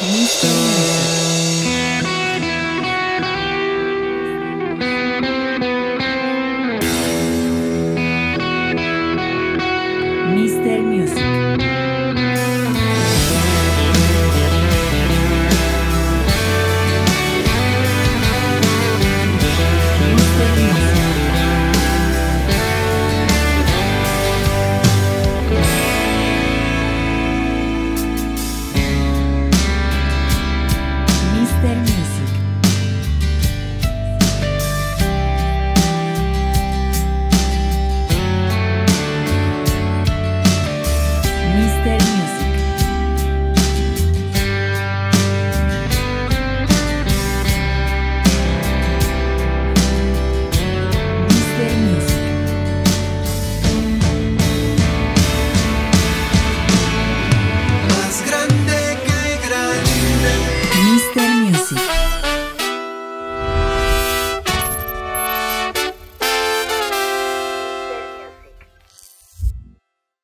Mr. Music.